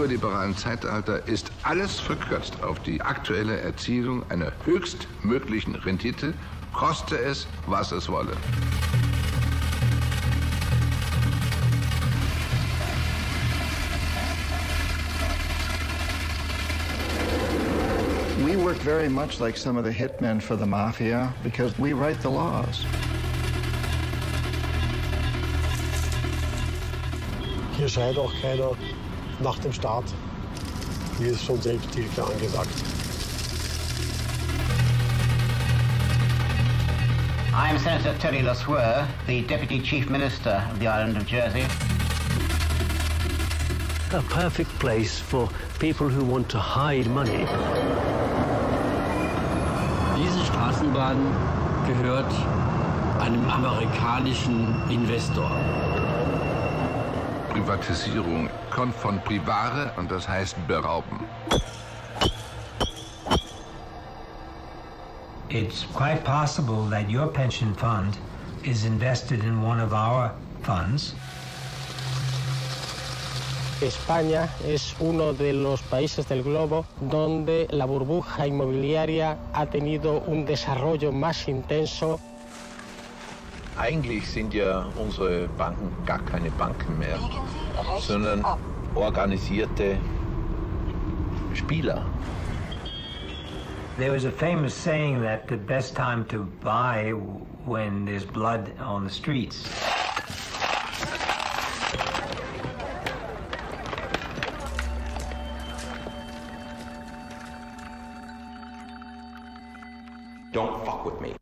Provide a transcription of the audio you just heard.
neoliberalen Zeitalter ist alles verkürzt auf die aktuelle Erzielung einer höchstmöglichen Rendite, koste es, was es wolle. We work very much like some of the hitmen for the mafia because we write the laws. Hier schreit auch keiner nach dem Start. Hier ist schon Selbsthilfe angesagt. I'm Senator Terry Laswere, the Deputy Chief Minister of the island of Jersey. A perfect place for people who want to hide money. Diese Straßenbahn gehört einem amerikanischen Investor. Privatisierung kommt von privare und das heißt berauben. It's quite possible that your pension fund is invested in one of our funds. España es uno de los países del globo donde la burbuja inmobiliaria ha tenido un desarrollo más intenso. Eigentlich sind ja unsere Banken gar keine Banken mehr, sondern organisierte Spieler. There was a famous saying that the best time to buy when there's blood on the streets. Don't fuck with me.